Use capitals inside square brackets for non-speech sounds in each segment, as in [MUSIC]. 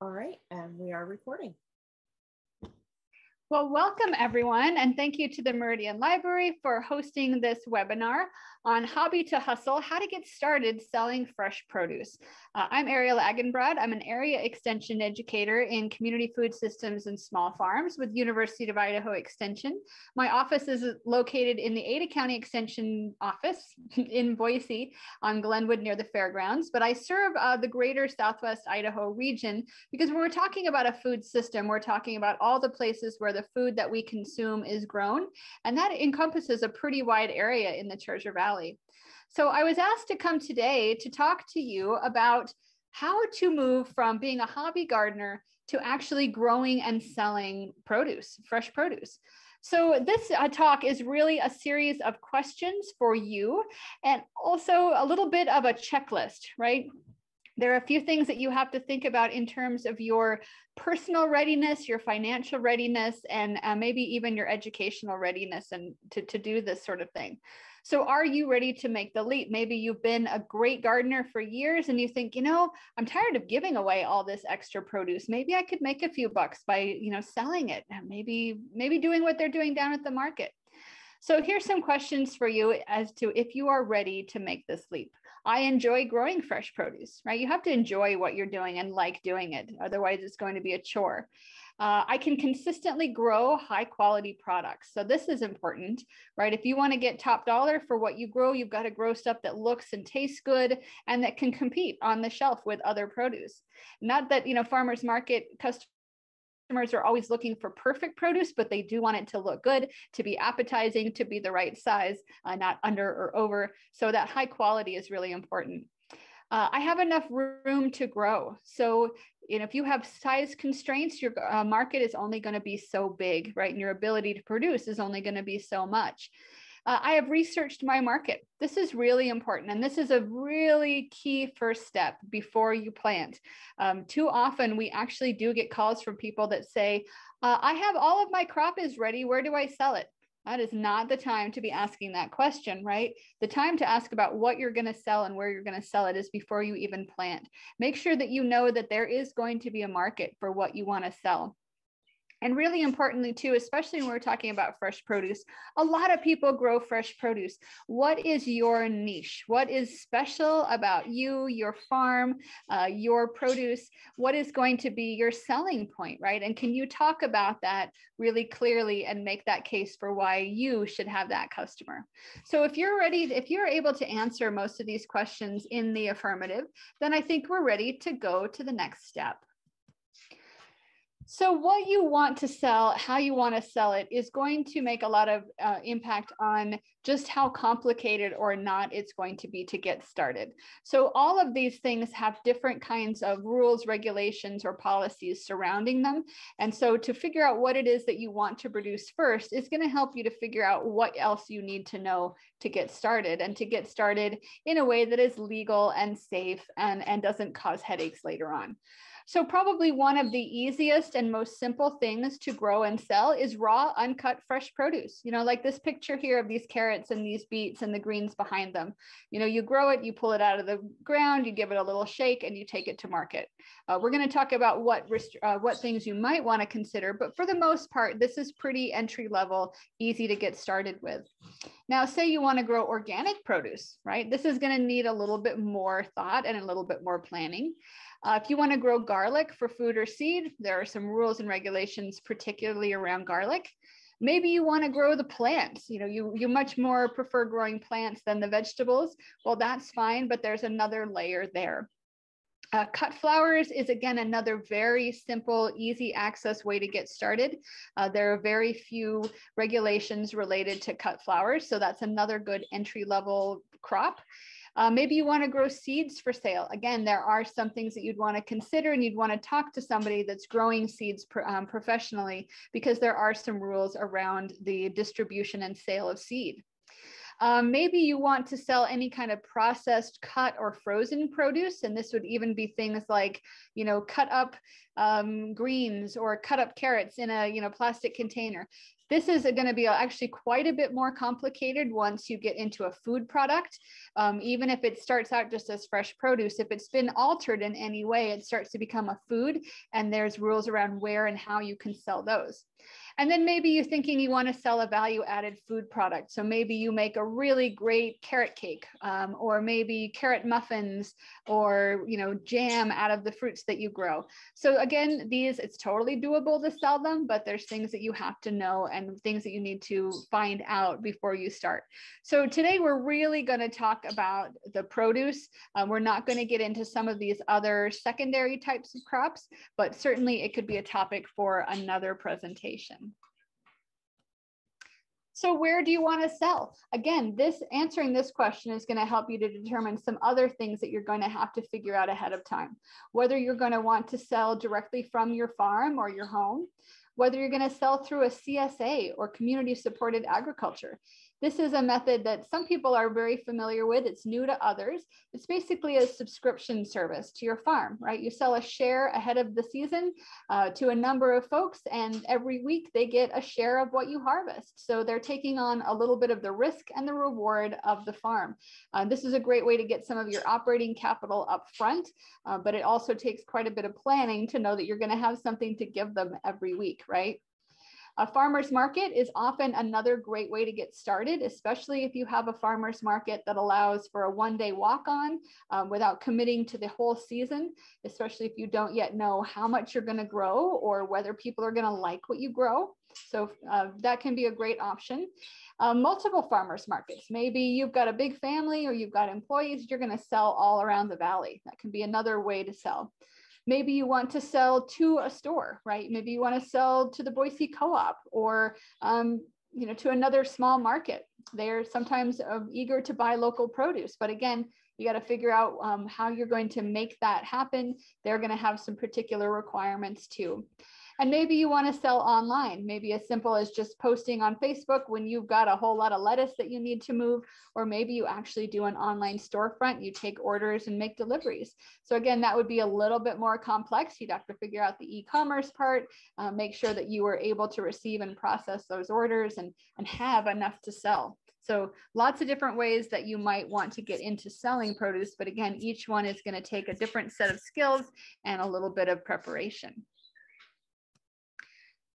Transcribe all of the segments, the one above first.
All right, and we are recording. Well, welcome everyone, and thank you to the Meridian Library for hosting this webinar on Hobby to Hustle, how to get started selling fresh produce. Uh, I'm Ariel Agenbroad. I'm an area extension educator in community food systems and small farms with University of Idaho Extension. My office is located in the Ada County Extension office [LAUGHS] in Boise on Glenwood near the fairgrounds, but I serve uh, the greater Southwest Idaho region because when we're talking about a food system, we're talking about all the places where the food that we consume is grown. And that encompasses a pretty wide area in the Treasure Valley. So I was asked to come today to talk to you about how to move from being a hobby gardener to actually growing and selling produce, fresh produce. So this uh, talk is really a series of questions for you and also a little bit of a checklist, right? There are a few things that you have to think about in terms of your personal readiness, your financial readiness, and uh, maybe even your educational readiness and to, to do this sort of thing. So are you ready to make the leap? Maybe you've been a great gardener for years and you think, you know, I'm tired of giving away all this extra produce. Maybe I could make a few bucks by, you know, selling it. And maybe maybe doing what they're doing down at the market. So here's some questions for you as to if you are ready to make this leap. I enjoy growing fresh produce, right? You have to enjoy what you're doing and like doing it. Otherwise, it's going to be a chore. Uh, I can consistently grow high quality products. So this is important, right? If you want to get top dollar for what you grow, you've got to grow stuff that looks and tastes good and that can compete on the shelf with other produce. Not that, you know, farmers market customers customers are always looking for perfect produce, but they do want it to look good, to be appetizing, to be the right size, uh, not under or over. So that high quality is really important. Uh, I have enough room to grow. So, you know, if you have size constraints, your uh, market is only going to be so big, right? And your ability to produce is only going to be so much. Uh, I have researched my market. This is really important. And this is a really key first step before you plant. Um, too often, we actually do get calls from people that say, uh, I have all of my crop is ready. Where do I sell it? That is not the time to be asking that question, right? The time to ask about what you're going to sell and where you're going to sell it is before you even plant. Make sure that you know that there is going to be a market for what you want to sell. And really importantly, too, especially when we're talking about fresh produce, a lot of people grow fresh produce. What is your niche? What is special about you, your farm, uh, your produce? What is going to be your selling point, right? And can you talk about that really clearly and make that case for why you should have that customer? So if you're ready, if you're able to answer most of these questions in the affirmative, then I think we're ready to go to the next step. So, what you want to sell, how you want to sell it, is going to make a lot of uh, impact on just how complicated or not it's going to be to get started. So, all of these things have different kinds of rules, regulations, or policies surrounding them. And so, to figure out what it is that you want to produce first is going to help you to figure out what else you need to know to get started and to get started in a way that is legal and safe and, and doesn't cause headaches later on. So probably one of the easiest and most simple things to grow and sell is raw, uncut, fresh produce. You know, like this picture here of these carrots and these beets and the greens behind them. You know, you grow it, you pull it out of the ground, you give it a little shake, and you take it to market. Uh, we're going to talk about what uh, what things you might want to consider, but for the most part, this is pretty entry level, easy to get started with. Now, say you want to grow organic produce, right? This is going to need a little bit more thought and a little bit more planning. Uh, if you want to grow garlic for food or seed, there are some rules and regulations, particularly around garlic. Maybe you want to grow the plants. You know, you, you much more prefer growing plants than the vegetables. Well, that's fine, but there's another layer there. Uh, cut flowers is again another very simple, easy access way to get started. Uh, there are very few regulations related to cut flowers, so that's another good entry level crop. Uh, maybe you want to grow seeds for sale. Again, there are some things that you'd want to consider and you'd want to talk to somebody that's growing seeds um, professionally because there are some rules around the distribution and sale of seed. Um, maybe you want to sell any kind of processed, cut, or frozen produce, and this would even be things like, you know, cut up um, greens or cut up carrots in a you know plastic container This is going to be actually quite a bit more complicated once you get into a food product. Um, even if it starts out just as fresh produce, if it's been altered in any way, it starts to become a food and there's rules around where and how you can sell those. And then maybe you're thinking you want to sell a value added food product. So maybe you make a really great carrot cake um, or maybe carrot muffins or, you know, jam out of the fruits that you grow. So again, these, it's totally doable to sell them, but there's things that you have to know and things that you need to find out before you start. So today we're really going to talk about the produce. Um, we're not going to get into some of these other secondary types of crops, but certainly it could be a topic for another presentation. So where do you want to sell? Again, this answering this question is going to help you to determine some other things that you're going to have to figure out ahead of time. Whether you're going to want to sell directly from your farm or your home, whether you're going to sell through a CSA or community supported agriculture. This is a method that some people are very familiar with. It's new to others. It's basically a subscription service to your farm, right? You sell a share ahead of the season uh, to a number of folks, and every week they get a share of what you harvest. So they're taking on a little bit of the risk and the reward of the farm. Uh, this is a great way to get some of your operating capital up front, uh, but it also takes quite a bit of planning to know that you're going to have something to give them every week, right? A farmer's market is often another great way to get started, especially if you have a farmer's market that allows for a one day walk on um, without committing to the whole season, especially if you don't yet know how much you're going to grow or whether people are going to like what you grow. So uh, that can be a great option. Uh, multiple farmers markets. Maybe you've got a big family or you've got employees, you're going to sell all around the valley. That can be another way to sell. Maybe you want to sell to a store, right? Maybe you want to sell to the Boise Co-op or um, you know to another small market. They're sometimes uh, eager to buy local produce, but again, you got to figure out um, how you're going to make that happen. They're going to have some particular requirements too. And maybe you want to sell online, maybe as simple as just posting on Facebook when you've got a whole lot of lettuce that you need to move, or maybe you actually do an online storefront, you take orders and make deliveries. So again, that would be a little bit more complex. You'd have to figure out the e-commerce part, uh, make sure that you were able to receive and process those orders and, and have enough to sell. So lots of different ways that you might want to get into selling produce, but again, each one is going to take a different set of skills and a little bit of preparation.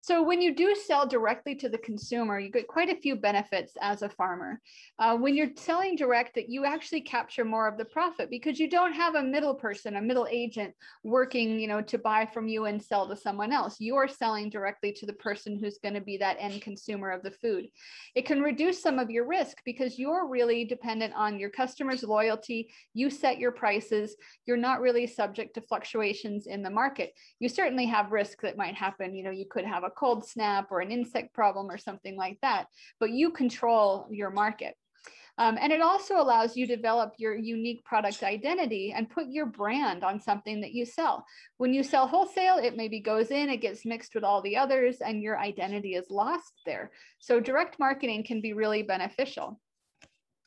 So when you do sell directly to the consumer, you get quite a few benefits as a farmer. Uh, when you're selling direct, that you actually capture more of the profit because you don't have a middle person, a middle agent working, you know, to buy from you and sell to someone else. You're selling directly to the person who's going to be that end consumer of the food. It can reduce some of your risk because you're really dependent on your customers' loyalty. You set your prices. You're not really subject to fluctuations in the market. You certainly have risk that might happen. You know, you could have a cold snap or an insect problem or something like that, but you control your market. Um, and it also allows you to develop your unique product identity and put your brand on something that you sell. When you sell wholesale, it maybe goes in, it gets mixed with all the others, and your identity is lost there. So direct marketing can be really beneficial.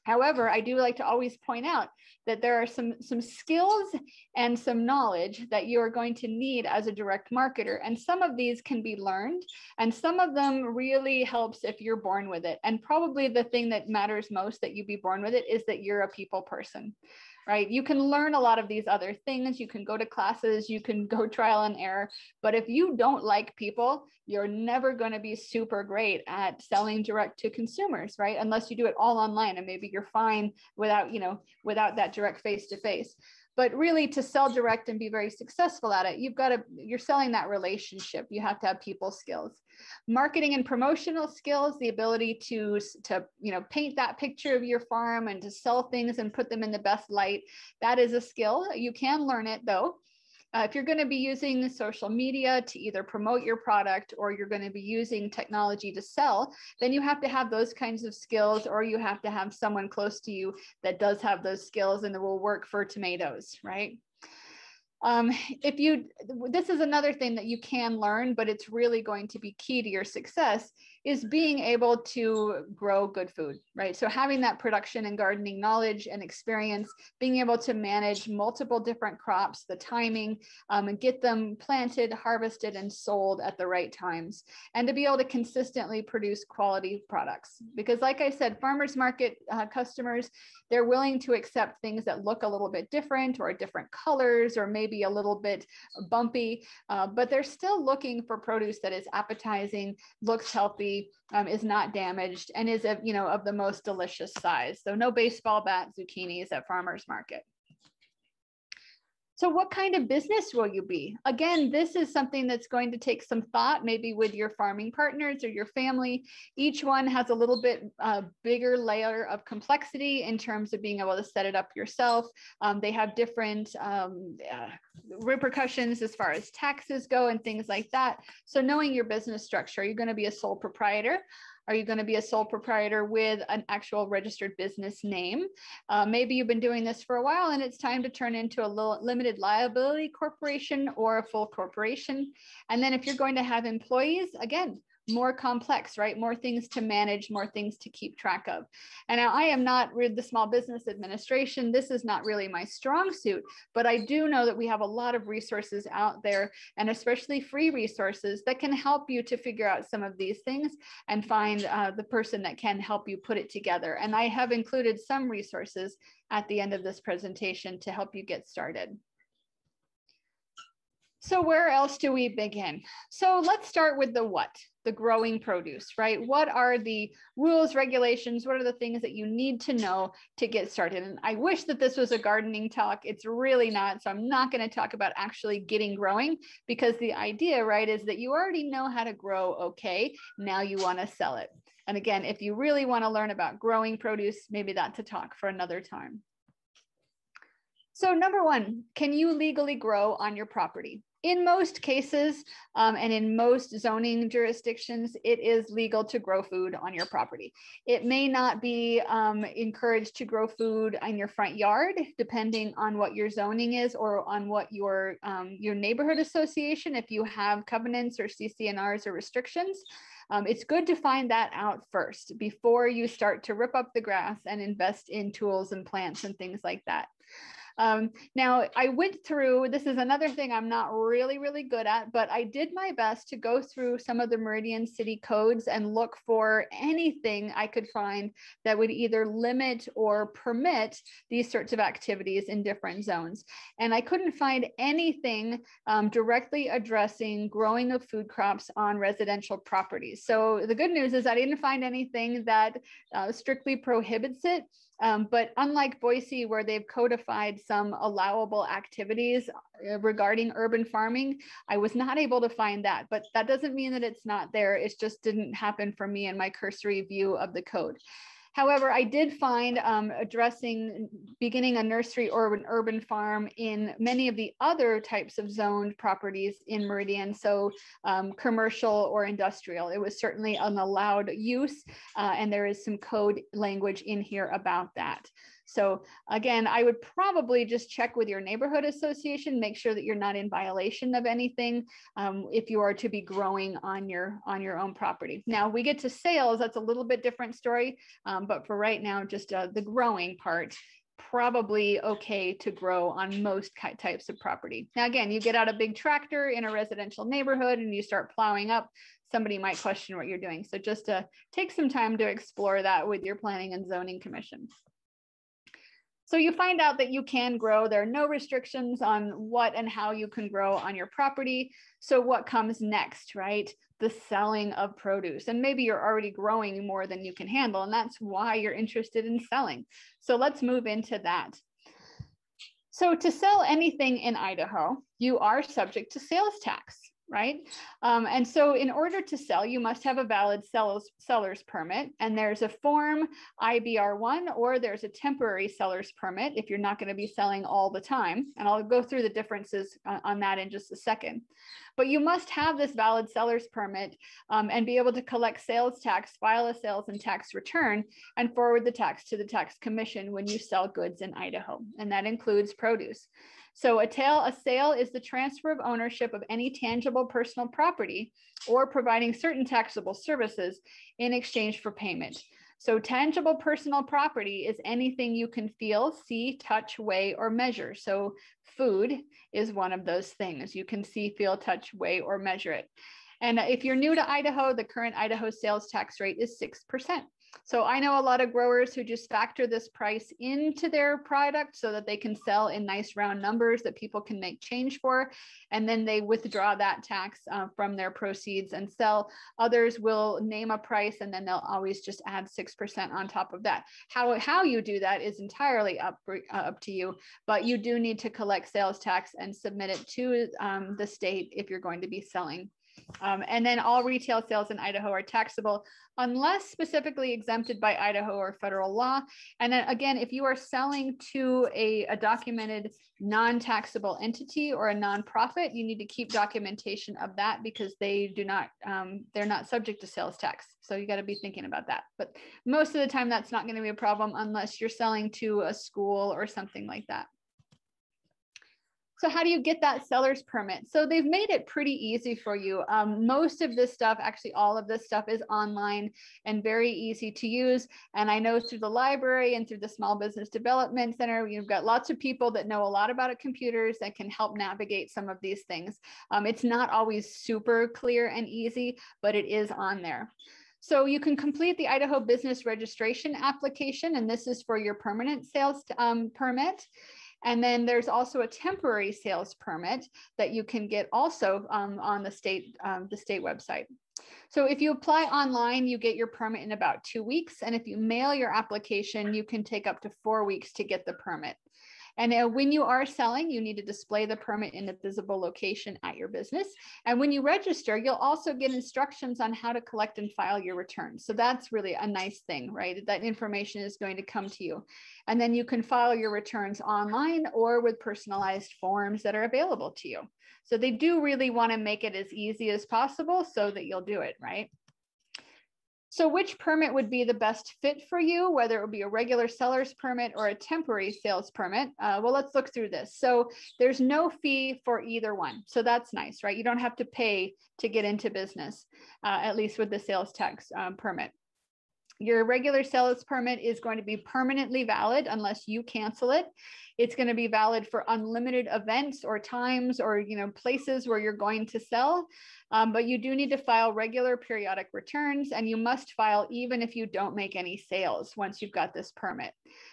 However, I do like to always point out that there are some, some skills and some knowledge that you are going to need as a direct marketer. And some of these can be learned, and some of them really helps if you're born with it. And probably the thing that matters most that you be born with it is that you're a people person right? You can learn a lot of these other things. You can go to classes, you can go [LAUGHS] trial and error. But if you don't like people, you're never going to be super great at selling direct to consumers, right? Unless you do it all online and maybe you're fine without, you know, without that direct face to face but really to sell direct and be very successful at it you've got to you're selling that relationship. You have to have people skills. Marketing and promotional skills the ability to to you know paint that picture of your farm and to sell things and put them in the best light that is a skill. You can learn it though uh, if you're going to be using social media to either promote your product or you're going to be using technology to sell, then you have to have those kinds of skills or you have to have someone close to you that does have those skills and that will work for tomatoes, right? Um, if you, this is another thing that you can learn, but it's really going to be key to your success, is being able to grow good food, right? So having that production and gardening knowledge and experience, being able to manage multiple different crops, the timing, um, and get them planted, harvested, and sold at the right times, and to be able to consistently produce quality products. Because, like I said, farmers market uh, customers, they're willing to accept things that look a little bit different or different colors or maybe a little bit bumpy, uh, but they're still looking for produce that is appetizing, looks healthy, um, is not damaged, and is a, you know of the most delicious size. So no baseball bat zucchinis at farmers market. So, what kind of business will you be? Again, this is something that's going to take some thought, maybe with your farming partners or your family. Each one has a little bit uh, bigger layer of complexity in terms of being able to set it up yourself. Um, they have different um, uh, repercussions as far as taxes go and things like that. So, knowing your business structure, you're going to be a sole proprietor. Are you going to be a sole proprietor with an actual registered business name? Uh, maybe you've been doing this for a while and it's time to turn into a limited liability corporation or a full corporation. And then if you're going to have employees, again, more complex, right? More things to manage, more things to keep track of. And now I am not with the small business administration. This is not really my strong suit, but I do know that we have a lot of resources out there and especially free resources that can help you to figure out some of these things and find uh, the person that can help you put it together. And I have included some resources at the end of this presentation to help you get started. So where else do we begin? So let's start with the what the growing produce, right? What are the rules, regulations? What are the things that you need to know to get started? And I wish that this was a gardening talk. It's really not. So I'm not going to talk about actually getting growing because the idea, right, is that you already know how to grow okay. Now you want to sell it. And again, if you really want to learn about growing produce, maybe that's a talk for another time. So number one, can you legally grow on your property? In most cases um, and in most zoning jurisdictions, it is legal to grow food on your property. It may not be um, encouraged to grow food in your front yard, depending on what your zoning is or on what your, um, your neighborhood association, if you have covenants or CC&Rs or restrictions. Um, it's good to find that out first before you start to rip up the grass and invest in tools and plants and things like that. Um, now, I went through, this is another thing I'm not really, really good at, but I did my best to go through some of the Meridian City codes and look for anything I could find that would either limit or permit these sorts of activities in different zones. And I couldn't find anything um, directly addressing growing of food crops on residential properties. So the good news is I didn't find anything that uh, strictly prohibits it. Um, but unlike Boise, where they've codified some allowable activities uh, regarding urban farming, I was not able to find that. But that doesn't mean that it's not there. It just didn't happen for me in my cursory view of the code. However, I did find um, addressing beginning a nursery or an urban farm in many of the other types of zoned properties in Meridian, so um, commercial or industrial. It was certainly an allowed use, uh, and there is some code language in here about that. So again, I would probably just check with your neighborhood association, make sure that you're not in violation of anything um, if you are to be growing on your on your own property. Now we get to sales, that's a little bit different story, um, but for right now, just uh, the growing part probably okay to grow on most types of property. Now, again, you get out a big tractor in a residential neighborhood and you start plowing up, somebody might question what you're doing. So just to take some time to explore that with your planning and zoning commission. So you find out that you can grow. There are no restrictions on what and how you can grow on your property. So what comes next, right? The selling of produce. And maybe you're already growing more than you can handle, and that's why you're interested in selling. So let's move into that. So to sell anything in Idaho, you are subject to sales tax right? Um, and so in order to sell, you must have a valid seller's, seller's permit. And there's a form IBR1 or there's a temporary seller's permit if you're not going to be selling all the time. And I'll go through the differences on, on that in just a second. But you must have this valid seller's permit um, and be able to collect sales tax, file a sales and tax return, and forward the tax to the tax commission when you sell goods in Idaho. And that includes produce. So a, tail, a sale is the transfer of ownership of any tangible personal property or providing certain taxable services in exchange for payment. So tangible personal property is anything you can feel, see, touch, weigh, or measure. So food is one of those things. You can see, feel, touch, weigh, or measure it. And if you're new to Idaho, the current Idaho sales tax rate is 6%. So I know a lot of growers who just factor this price into their product so that they can sell in nice round numbers that people can make change for. And then they withdraw that tax uh, from their proceeds and sell. Others will name a price and then they'll always just add 6% on top of that. How, how you do that is entirely up, uh, up to you, but you do need to collect sales tax and submit it to um, the state if you're going to be selling um, and then all retail sales in Idaho are taxable unless specifically exempted by Idaho or federal law. And then again, if you are selling to a, a documented non-taxable entity or a nonprofit, you need to keep documentation of that because they do not, um, they're not subject to sales tax. So you got to be thinking about that. But most of the time that's not going to be a problem unless you're selling to a school or something like that. So how do you get that seller's permit? So they've made it pretty easy for you. Um, most of this stuff, actually all of this stuff is online and very easy to use. And I know through the library and through the Small Business Development Center, you've got lots of people that know a lot about computers that can help navigate some of these things. Um, it's not always super clear and easy, but it is on there. So you can complete the Idaho Business Registration application, and this is for your permanent sales um, permit. And then there's also a temporary sales permit that you can get also um, on the state, um, the state website. So if you apply online, you get your permit in about two weeks. And if you mail your application, you can take up to four weeks to get the permit. And uh, when you are selling, you need to display the permit in a visible location at your business. And when you register, you'll also get instructions on how to collect and file your returns. So that's really a nice thing, right? That information is going to come to you. And then you can file your returns online or with personalized forms that are available to you. So they do really want to make it as easy as possible so that you'll do it, right? So which permit would be the best fit for you, whether it would be a regular seller's permit or a temporary sales permit? Uh, well, let's look through this. So there's no fee for either one. So that's nice, right? You don't have to pay to get into business, uh, at least with the sales tax um, permit. Your regular sales permit is going to be permanently valid unless you cancel it. It's going to be valid for unlimited events or times or you know places where you're going to sell. Um, but you do need to file regular periodic returns and you must file even if you don't make any sales once you've got this permit.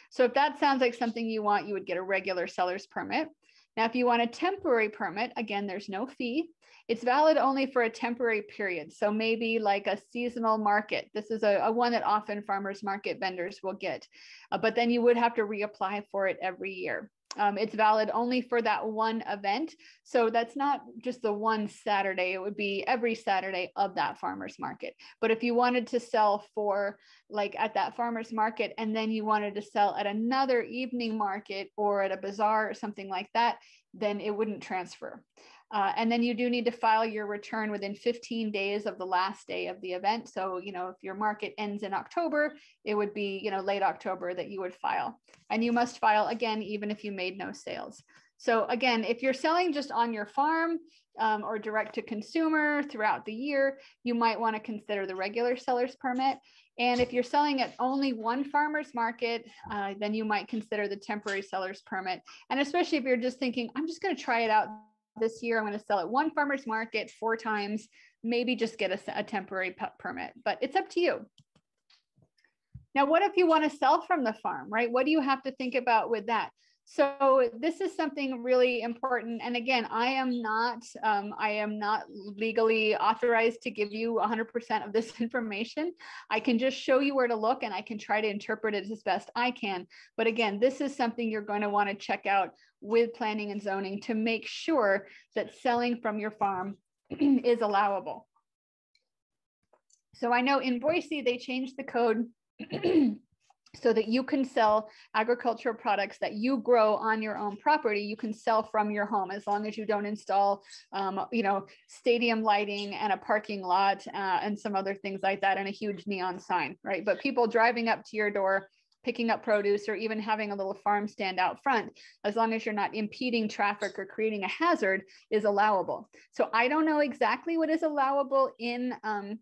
So if that sounds like something you want, you would get a regular seller's permit. Now, if you want a temporary permit, again, there's no fee. It's valid only for a temporary period. So maybe like a seasonal market. This is a, a one that often farmers market vendors will get, uh, but then you would have to reapply for it every year. Um, it's valid only for that one event. So that's not just the one Saturday, it would be every Saturday of that farmer's market. But if you wanted to sell for like at that farmer's market and then you wanted to sell at another evening market or at a bazaar or something like that, then it wouldn't transfer. Uh, and then you do need to file your return within 15 days of the last day of the event. So, you know, if your market ends in October, it would be, you know, late October that you would file. And you must file again, even if you made no sales. So again, if you're selling just on your farm um, or direct to consumer throughout the year, you might want to consider the regular seller's permit. And if you're selling at only one farmer's market, uh, then you might consider the temporary seller's permit. And especially if you're just thinking, I'm just going to try it out this year I'm going to sell at one farmer's market four times, maybe just get a, a temporary permit, but it's up to you. Now, what if you want to sell from the farm, right? What do you have to think about with that? So this is something really important. And again, I am not, um, I am not legally authorized to give you 100% of this [LAUGHS] information. I can just show you where to look and I can try to interpret it as best I can. But again, this is something you're going to want to check out with planning and zoning to make sure that selling from your farm [CLEARS THROAT] is allowable. So I know in Boise, they changed the code [CLEARS THROAT] so that you can sell agricultural products that you grow on your own property you can sell from your home as long as you don't install um, you know stadium lighting and a parking lot uh, and some other things like that and a huge neon sign right but people driving up to your door picking up produce or even having a little farm stand out front, as long as you're not impeding traffic or creating a hazard, is allowable. So I don't know exactly what is allowable in um,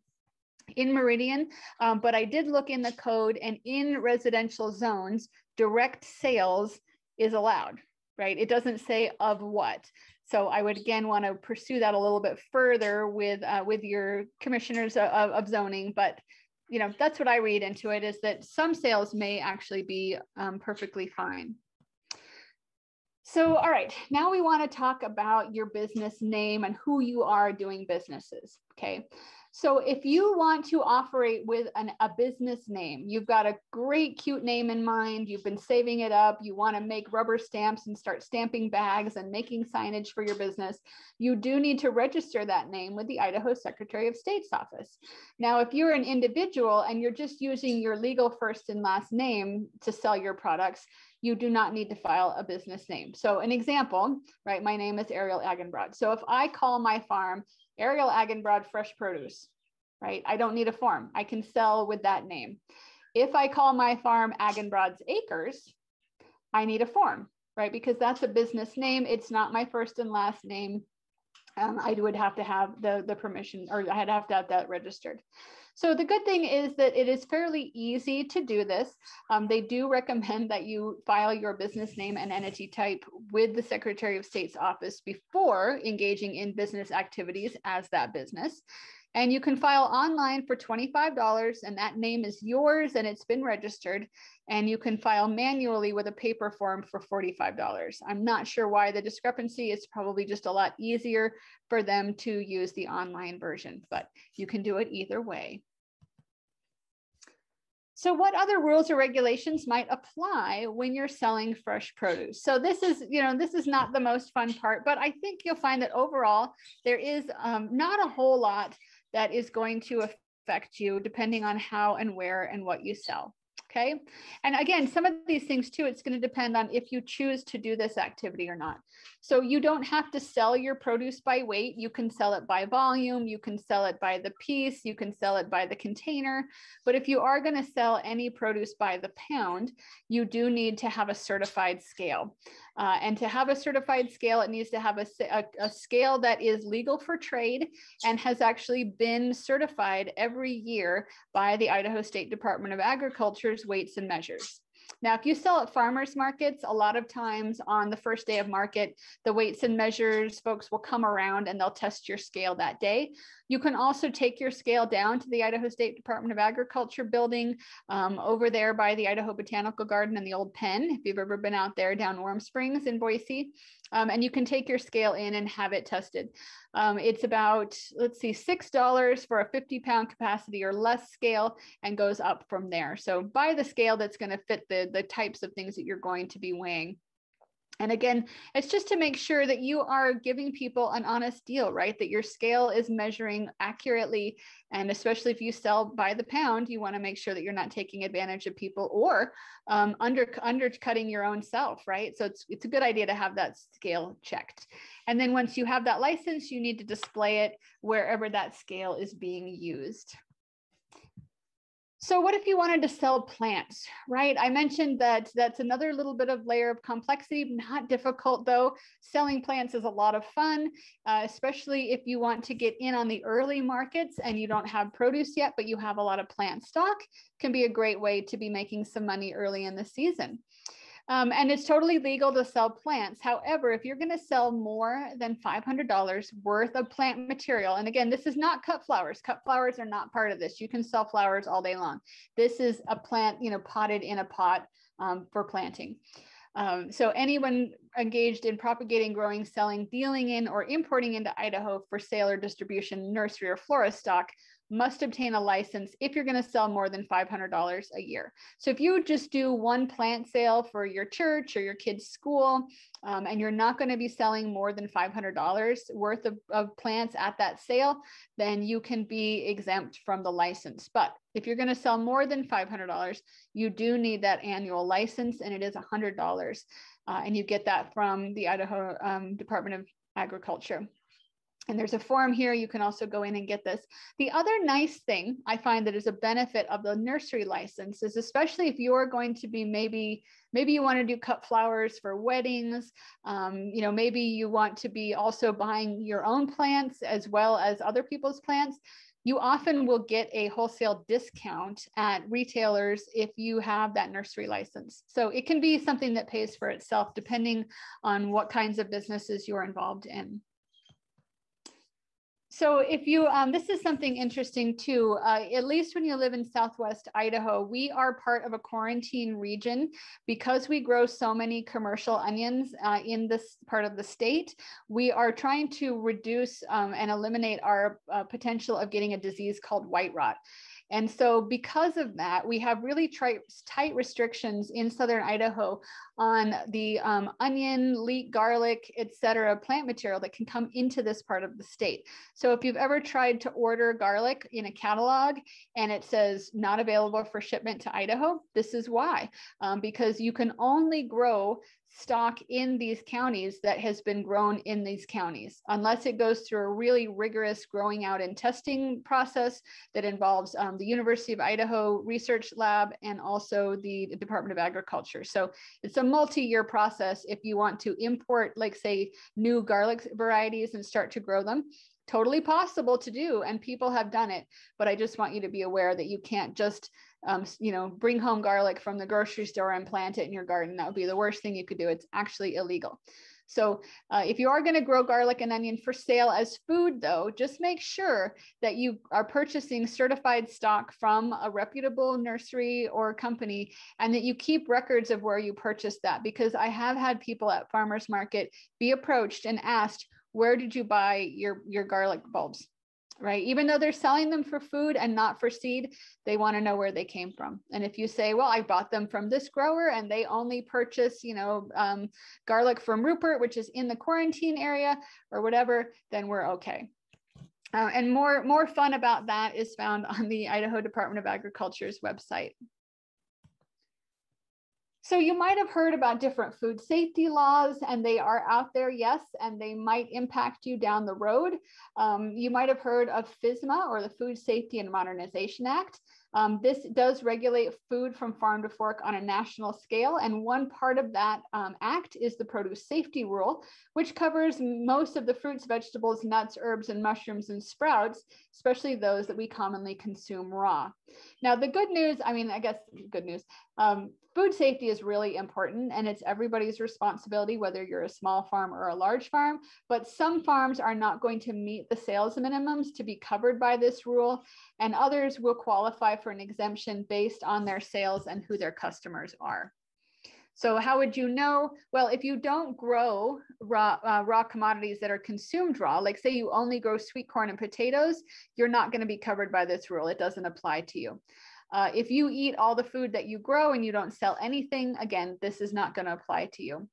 in Meridian, um, but I did look in the code and in residential zones, direct sales is allowed, right? It doesn't say of what. So I would again want to pursue that a little bit further with uh, with your commissioners of, of, zoning, but you know that's what I read into it is that some sales may actually be um, perfectly fine. So, all right, now we want to talk about your business name and who you are doing businesses. Okay. So if you want to operate with an, a business name, you've got a great, cute name in mind, you've been saving it up, you want to make rubber stamps and start stamping bags and making signage for your business, you do need to register that name with the Idaho Secretary of State's office. Now, if you're an individual and you're just using your legal first and last name to sell your products, you do not need to file a business name. So an example, right? My name is Ariel Agenbroad. So if I call my farm Ariel Agenbroad Fresh Produce, right? I don't need a form. I can sell with that name. If I call my farm Agenbroad's Acres, I need a form, right? Because that's a business name. It's not my first and last name. Um, I would have to have the, the permission or I'd have to have that registered. So the good thing is that it is fairly easy to do this. Um, they do recommend that you file your business name and entity type with the Secretary of State's office before engaging in business activities as that business. And you can file online for $25 and that name is yours and it's been registered. And you can file manually with a paper form for $45. I'm not sure why the discrepancy. It's probably just a lot easier for them to use the online version, but you can do it either way. So what other rules or regulations might apply when you're selling fresh produce? So this is, you know, this is not the most fun part, but I think you'll find that overall there is um, not a whole lot that is going to affect you depending on how and where and what you sell. Okay. And again, some of these things too, it's going to depend on if you choose to do this activity or not. So you don't have to sell your produce by weight. You can sell it by volume. You can sell it by the piece. You can sell it by the container. But if you are going to sell any produce by the pound, you do need to have a certified scale. Uh, and to have a certified scale, it needs to have a, a, a, scale that is legal for trade and has actually been certified every year by the Idaho State Department of Agriculture's weights and measures. Now, if you sell at farmers markets, a lot of times on the first day of market, the weights and measures folks will come around and they'll test your scale that day. You can also take your scale down to the Idaho State Department of Agriculture building um, over there by the Idaho Botanical Garden and the old pen, if you've ever been out there down Warm Springs in Boise. Um, and you can take your scale in and have it tested. Um, it's about, let's see, $6 for a 50 pound capacity or less scale and goes up from there. So buy the scale that's going to fit the, the types of things that you're going to be weighing. And again, it's just to make sure that you are giving people an honest deal, right? That your scale is measuring accurately. And especially if you sell by the pound, you want to make sure that you're not taking advantage of people or um, under, undercutting your own self, right? So it's, it's a good idea to have that scale checked. And then once you have that license, you need to display it wherever that scale is being used. So what if you wanted to sell plants, right? I mentioned that that's another little bit of layer of complexity, not difficult though. Selling plants is a lot of fun, uh, especially if you want to get in on the early markets and you don't have produce yet, but you have a lot of plant stock, can be a great way to be making some money early in the season. Um, and it's totally legal to sell plants. However, if you're going to sell more than $500 worth of plant material, and again, this is not cut flowers. Cut flowers are not part of this. You can sell flowers all day long. This is a plant, you know, potted in a pot um, for planting. Um, so anyone engaged in propagating, growing, selling, dealing in, or importing into Idaho for sale or distribution, nursery or florist stock must obtain a license if you're going to sell more than $500 a year. So if you just do one plant sale for your church or your kid's school, um, and you're not going to be selling more than $500 worth of, of plants at that sale, then you can be exempt from the license. But if you're going to sell more than $500, you do need that annual license, and it is $100. Uh, and you get that from the Idaho um, Department of Agriculture. And there's a form here. You can also go in and get this. The other nice thing I find that is a benefit of the nursery license is especially if you're going to be maybe maybe you want to do cut flowers for weddings um, you know maybe you want to be also buying your own plants as well as other people's plants you often will get a wholesale discount at retailers if you have that nursery license. So it can be something that pays for itself depending on what kinds of businesses you're involved in so if you, um, this is something interesting too, uh, at least when you live in Southwest Idaho, we are part of a quarantine region because we grow so many commercial onions uh, in this part of the state. We are trying to reduce um, and eliminate our uh, potential of getting a disease called white rot. And so because of that, we have really tight restrictions in Southern Idaho on the um, onion, leek, garlic, et cetera, plant material that can come into this part of the state. So if you've ever tried to order garlic in a catalog and it says not available for shipment to Idaho, this is why, um, because you can only grow stock in these counties that has been grown in these counties, unless it goes through a really rigorous growing out and testing process that involves um, the University of Idaho Research Lab and also the Department of Agriculture. So it's a multi-year process if you want to import, like say, new garlic varieties and start to grow them totally possible to do and people have done it but i just want you to be aware that you can't just um, you know, bring home garlic from the grocery store and plant it in your garden. That would be the worst thing you could do. It's actually illegal. So uh, if you are going to grow garlic and onion for sale as food, though, just make sure that you are purchasing certified stock from a reputable nursery or company and that you keep records of where you purchased that. Because I have had people at farmers market be approached and asked, where did you buy your, your garlic bulbs? Right? Even though they're selling them for food and not for seed, they want to know where they came from. And if you say, well, I bought them from this grower and they only purchase, you know, um, garlic from Rupert, which is in the quarantine area or whatever, then we're okay. Uh, and more, more fun about that is found on the Idaho Department of Agriculture's website. So you might have heard about different food safety laws, and they are out there, yes, and they might impact you down the road. Um, you might have heard of FSMA or the Food Safety and Modernization Act. Um, this does regulate food from farm to fork on a national scale, and one part of that um, act is the produce safety rule, which covers most of the fruits, vegetables, nuts, herbs, and mushrooms and sprouts, especially those that we commonly consume raw. Now, the good news, I mean, I guess good news, um, food safety is really important and it's everybody's responsibility, whether you're a small farm or a large farm. But some farms are not going to meet the sales minimums to be covered by this rule, and others will qualify for an exemption based on their sales and who their customers are. So how would you know? Well, if you don't grow raw, uh, raw commodities that are consumed raw, like say you only grow sweet corn and potatoes, you're not going to be covered by this rule. It doesn't apply to you. Uh, if you eat all the food that you grow and you don't sell anything, again, this is not going to apply to you.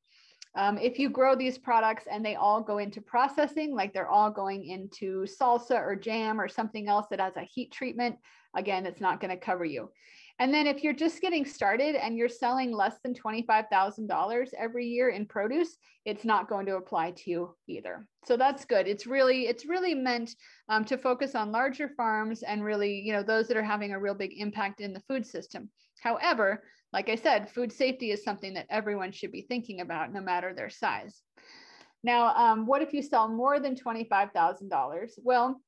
Um, if you grow these products and they all go into processing, like they're all going into salsa or jam or something else that has a heat treatment, again, it's not going to cover you. And then if you're just getting started and you're selling less than $25,000 every year in produce, it's not going to apply to you either. So that's good. It's really, it's really meant um, to focus on larger farms and really, you know, those that are having a real big impact in the food system. However, like I said, food safety is something that everyone should be thinking about no matter their size. Now, um, what if you sell more than $25,000? Well,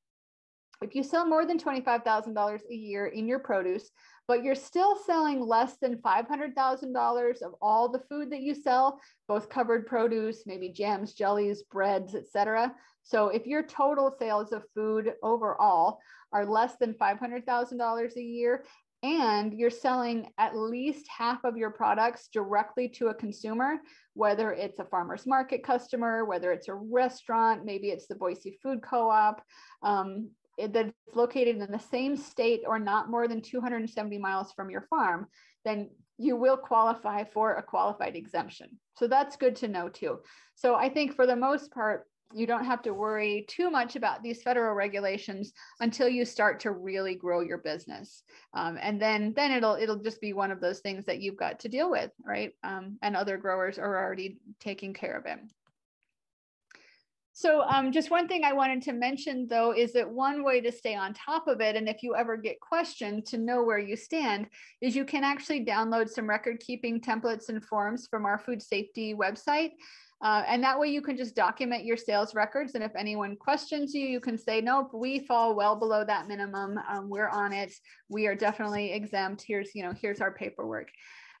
if you sell more than $25,000 a year in your produce, but you're still selling less than $500,000 of all the food that you sell, both covered produce, maybe jams, jellies, breads, etc. So if your total sales of food overall are less than $500,000 a year, and you're selling at least half of your products directly to a consumer, whether it's a farmer's market customer, whether it's a restaurant, maybe it's the Boise Food Co-op, um, that's located in the same state or not more than 270 miles from your farm, then you will qualify for a qualified exemption. So that's good to know too. So I think for the most part, you don't have to worry too much about these federal regulations until you start to really grow your business um, and then then it'll it'll just be one of those things that you've got to deal with right um, and other growers are already taking care of it So um, just one thing I wanted to mention though is that one way to stay on top of it, and if you ever get questioned to know where you stand, is you can actually download some record keeping templates and forms from our food safety website. Uh, and that way you can just document your sales records. And if anyone questions you, you can say, nope, we fall well below that minimum. Um, we're on it. We are definitely exempt. Here's, you know, here's our paperwork.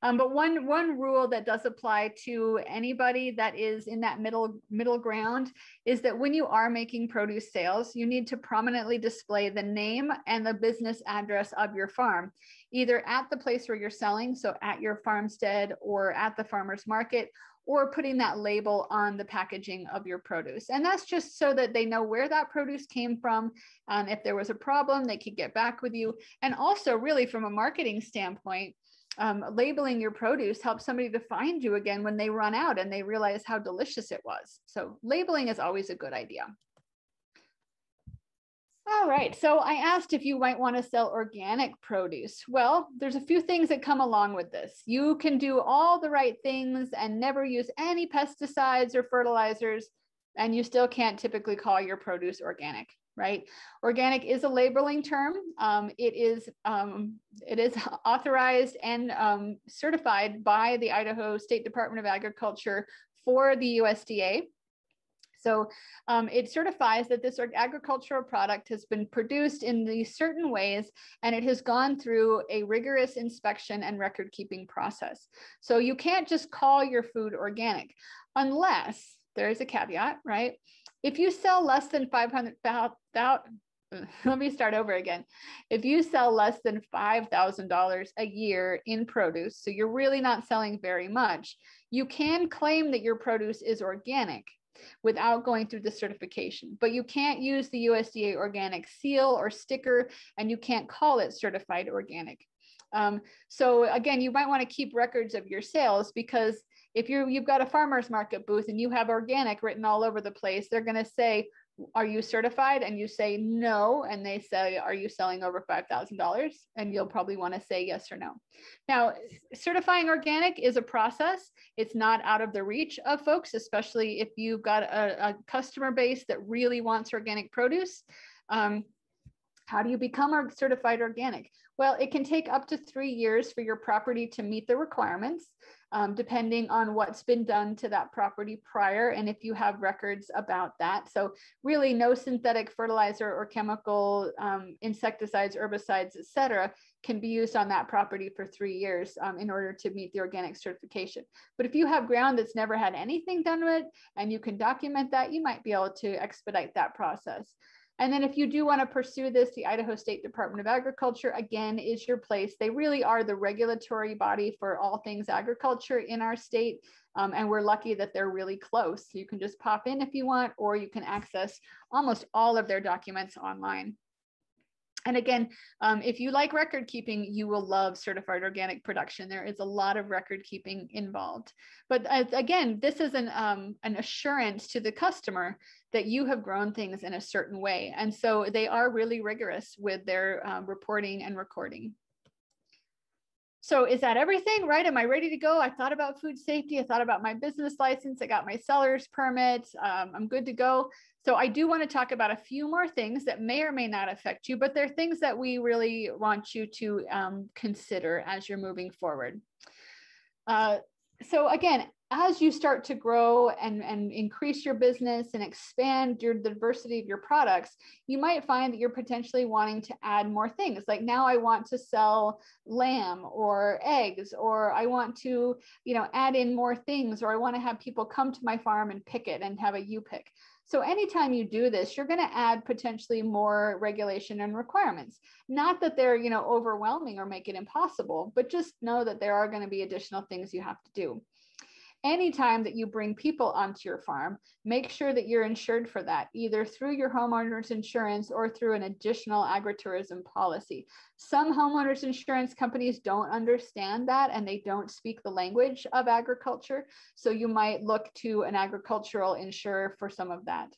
Um, but one one rule that does apply to anybody that is in that middle middle ground is that when you are making produce sales, you need to prominently display the name and the business address of your farm, either at the place where you're selling, so at your farmstead or at the farmer's market, or putting that label on the packaging of your produce. And that's just so that they know where that produce came from. Um, if there was a problem, they could get back with you. And also, really, from a marketing standpoint, um, labeling your produce helps somebody to find you again when they run out and they realize how delicious it was. So, labeling is always a good idea. All right, so I asked if you might want to sell organic produce. Well, there's a few things that come along with this. You can do all the right things and never use any pesticides or fertilizers, and you still can't typically call your produce organic, right? Organic is a labeling term. Um, it is um, it is [LAUGHS] authorized and um, certified by the Idaho State Department of Agriculture for the USDA. So um, it certifies that this agricultural product has been produced in these certain ways and it has gone through a rigorous inspection and record keeping process. So you can't just call your food organic unless there is a caveat, right? If you sell less than 500, [LAUGHS] let me start over again. If you sell less than $5,000 a year in produce, so you're really not selling very much, you can claim that your produce is organic without going through the certification. But you can't use the USDA organic seal or sticker, and you can't call it certified organic. Um, so again, you might want to keep records of your sales because if you you've got a farmer's market booth and you have organic written all over the place, they're going to say, are you certified? And you say no. And they say, are you selling over $5,000? And you'll probably want to say yes or no. Now, certifying organic is a process. It's not out of the reach of folks, especially if you've got a, a customer base that really wants organic produce. Um, how do you become certified organic? Well, it can take up to three years for your property to meet the requirements um, depending on what's been done to that property prior and if you have records about that. So really no synthetic fertilizer or chemical um, insecticides, herbicides, etc., can be used on that property for three years um, in order to meet the organic certification. But if you have ground that's never had anything done with it and you can document that, you might be able to expedite that process. And then if you do want to pursue this, the Idaho State Department of Agriculture, again, is your place. They really are the regulatory body for all things agriculture in our state. Um, and we're lucky that they're really close. You can just pop in if you want, or you can access almost all of their documents online. And again, um, if you like record keeping, you will love certified organic production. There is a lot of record keeping involved. But uh, again, this is an, um, an assurance to the customer that you have grown things in a certain way. And so they are really rigorous with their um, reporting and recording. So is that everything, right? Am I ready to go? I thought about food safety. I thought about my business license. I got my seller's permit. Um, I'm good to go. So I do want to talk about a few more things that may or may not affect you, but they're things that we really want you to um, consider as you're moving forward. Uh, so again, as you start to grow and, and increase your business and expand your diversity of your products, you might find that you're potentially wanting to add more things. Like now I want to sell lamb or eggs, or I want to, you know, add in more things, or I want to have people come to my farm and pick it and have a you pick. So anytime you do this, you're going to add potentially more regulation and requirements. Not that they're, you know, overwhelming or make it impossible, but just know that there are going to be additional things you have to do anytime that you bring people onto your farm, make sure that you're insured for that, either through your homeowner's insurance or through an additional agritourism policy. Some homeowners insurance companies don't understand that and they don't speak the language of agriculture. So you might look to an agricultural insurer for some of that.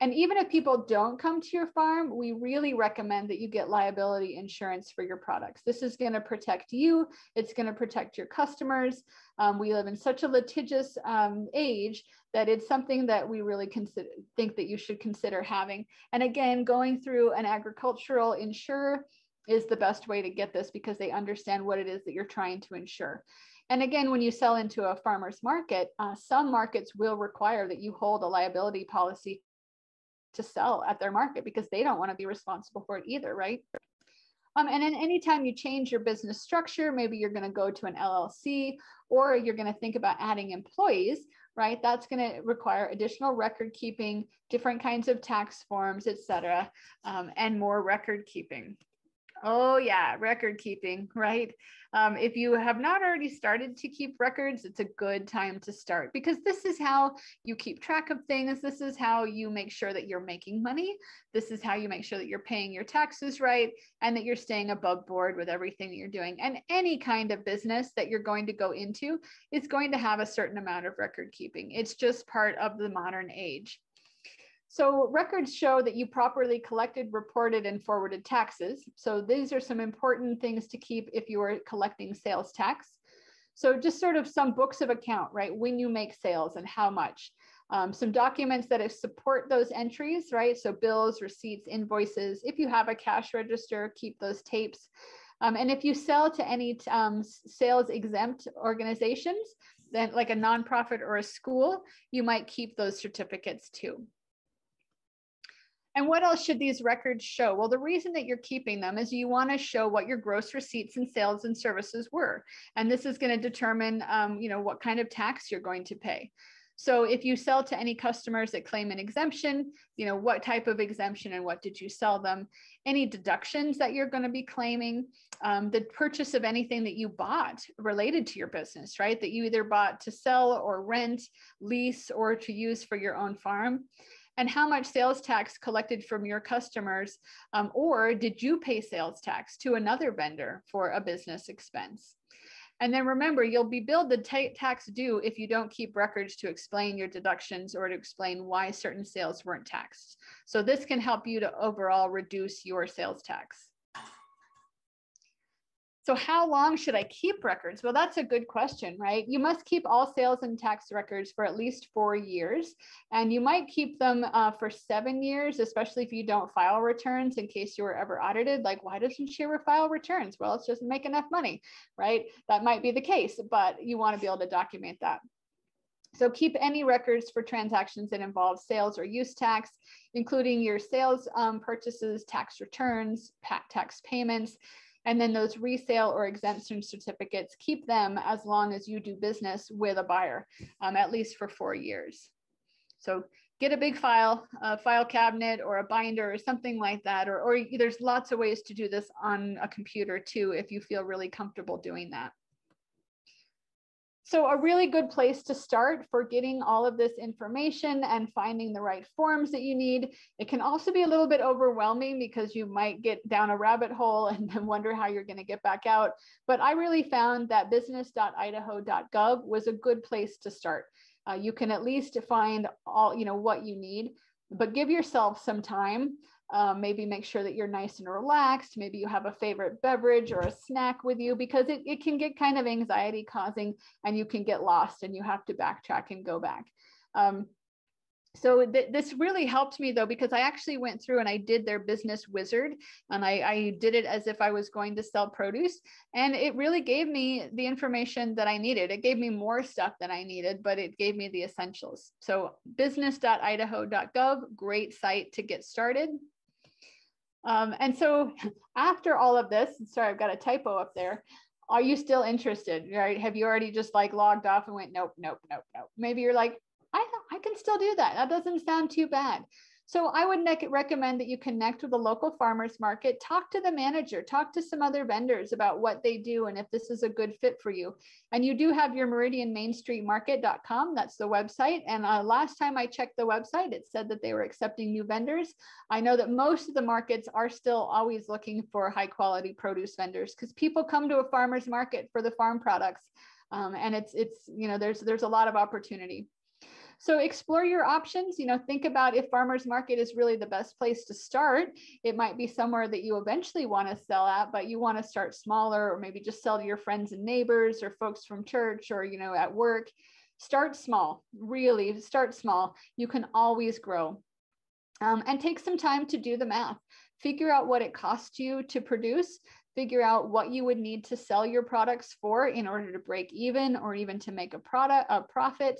And even if people don't come to your farm, we really recommend that you get liability insurance for your products. This is going to protect you, it's going to protect your customers. Um, we live in such a litigious um, age that it's something that we really consider, think that you should consider having. And again, going through an agricultural insurer is the best way to get this because they understand what it is that you're trying to insure. And again, when you sell into a farmer's market, uh, some markets will require that you hold a liability policy to sell at their market because they don't want to be responsible for it either, right? Um, and then anytime you change your business structure, maybe you're going to go to an LLC or you're going to think about adding employees, right? That's going to require additional record keeping, different kinds of tax forms, et cetera, um, and more record keeping. Oh, yeah, record keeping, [LAUGHS] right? Um, if you have not already started to keep records, it's a good time to start because this is how you keep track of things. This is how you make sure that you're making money. This is how you make sure that you're paying your taxes right and that you're staying above board with everything that you're doing. And any kind of business that you're going to go into is going to have a certain amount of record keeping. It's just part of the modern age. So records show that you properly collected, reported, and forwarded taxes. So these are some important things to keep if you are collecting sales tax. So just sort of some books of account, right? When you make sales and how much. Um, some documents that support those entries, right? So bills, receipts, invoices. If you have a cash register, keep those tapes. Um, and if you sell to any um, sales exempt organizations, then like a nonprofit or a school, you might keep those certificates too. And what else should these records show? Well, the reason that you're keeping them is you want to show what your gross receipts and sales and services were. And this is going to determine, um, you know, what kind of tax you're going to pay. So if you sell to any customers that claim an exemption, you know, what type of exemption and what did you sell them? Any deductions that you're going to be claiming, um, the purchase of anything that you bought related to your business, right? That you either bought to sell or rent, lease, or to use for your own farm and how much sales tax collected from your customers, um, or did you pay sales tax to another vendor for a business expense? And then remember, you'll be billed the tax due if you don't keep records to explain your deductions or to explain why certain sales weren't taxed. So this can help you to overall reduce your sales tax. So how long should I keep records? Well, that's a good question, right? You must keep all sales and tax records for at least four years, and you might keep them uh, for seven years, especially if you don't file returns in case you were ever audited. Like, why doesn't she ever file returns? Well, it's just make enough money, right? That might be the case, but you want to be able to document that. So keep any records for transactions that involve sales or use tax, including your sales um, purchases, tax returns, tax payments, and then those resale or exemption certificates, keep them as long as you do business with a buyer, um, at least for four years. So get a big file, a file cabinet or a binder or something like that. Or, or there's lots of ways to do this on a computer too, if you feel really comfortable doing that. So a really good place to start for getting all of this information and finding the right forms that you need. It can also be a little bit overwhelming because you might get down a rabbit hole [LAUGHS] and then wonder how you're going to get back out. But I really found that business.idaho.gov was a good place to start. Uh, you can at least find all, you know, what you need, but give yourself some time um, maybe make sure that you're nice and relaxed. Maybe you have a favorite beverage or a snack with you because it, it can get kind of anxiety causing and you can get lost and you have to backtrack and go back. Um, so th- this really helped me though because i actually went through and i did their business wizard and I, I, did it as if i was going to sell produce and it really gave me the information that i needed it gave me more stuff than i needed but it gave me the essentials so business.idaho.gov great site to get started um, and so after all of this, sorry, I've got a typo up there. Are you still interested? Right? Have you already just like logged off and went, nope, nope, nope, nope. Maybe you're like, I, I can still do that. That doesn't sound too bad. So I would recommend that you connect with a local farmers market, talk to the manager, talk to some other vendors about what they do and if this is a good fit for you. And you do have your meridianmainstreetmarket.com. That's the website. And uh, last time I checked the website, it said that they were accepting new vendors. I know that most of the markets are still always looking for high quality produce vendors because people come to a farmer's market for the farm products. Um, and it's, it's, you know, there's, there's a lot of opportunity. So explore your options. You know, think about if farmers market is really the best place to start. It might be somewhere that you eventually want to sell at, but you want to start smaller or maybe just sell to your friends and neighbors or folks from church or, you know, at work. Start small, really start small. You can always grow. Um, and take some time to do the math. Figure out what it costs you to produce figure out what you would need to sell your products for in order to break even or even to make a product a profit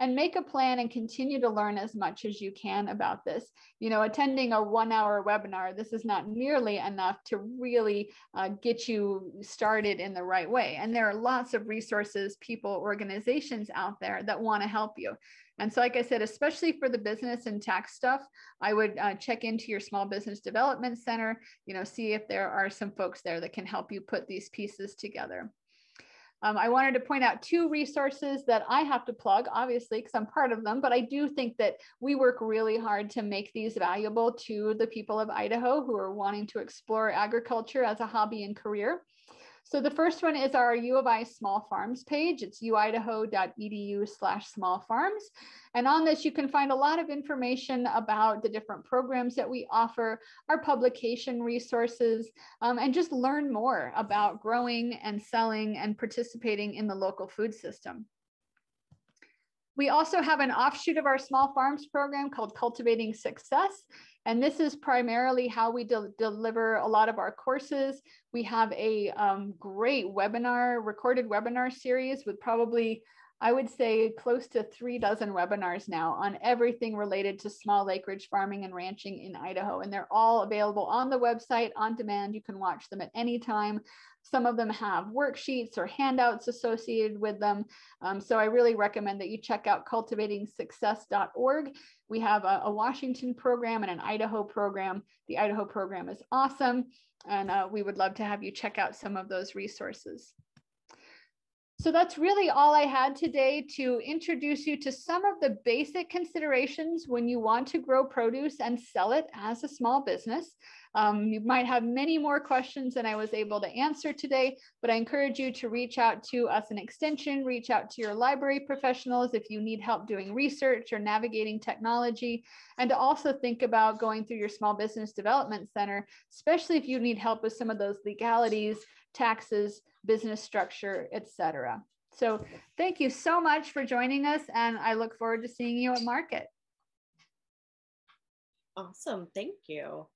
and make a plan and continue to learn as much as you can about this. You know, attending a one hour webinar, this is not nearly enough to really uh, get you started in the right way. And there are lots of resources, people, organizations out there that want to help you. And so, like I said, especially for the business and tax stuff, I would uh, check into your small business development center, you know, see if there are some folks there that can help you put these pieces together. Um, I wanted to point out two resources that I have to plug, obviously, because I'm part of them, but I do think that we work really hard to make these valuable to the people of Idaho who are wanting to explore agriculture as a hobby and career. So the first one is our U of I small farms page. It's uidaho.edu slash small farms. And on this, you can find a lot of information about the different programs that we offer, our publication resources, um, and just learn more about growing and selling and participating in the local food system. We also have an offshoot of our small farms program called Cultivating Success. And this is primarily how we de deliver a lot of our courses. We have a um, great webinar, recorded webinar series with probably, I would say, close to three dozen webinars now on everything related to small acreage farming and ranching in Idaho. And they're all available on the website on demand. You can watch them at any time. Some of them have worksheets or handouts associated with them. Um, so I really recommend that you check out cultivatingsuccess.org. We have a, a, Washington program and an Idaho program. The Idaho program is awesome. And uh, we would love to have you check out some of those resources. So that's really all I had today to introduce you to some of the basic considerations when you want to grow produce and sell it as a small business. Um, you might have many more questions than I was able to answer today, but I encourage you to reach out to us in Extension, reach out to your library professionals if you need help doing research or navigating technology, and to also think about going through your Small Business Development Center, especially if you need help with some of those legalities, taxes, business structure, etc. So thank you so much for joining us, and I look forward to seeing you at market. Awesome. Thank you.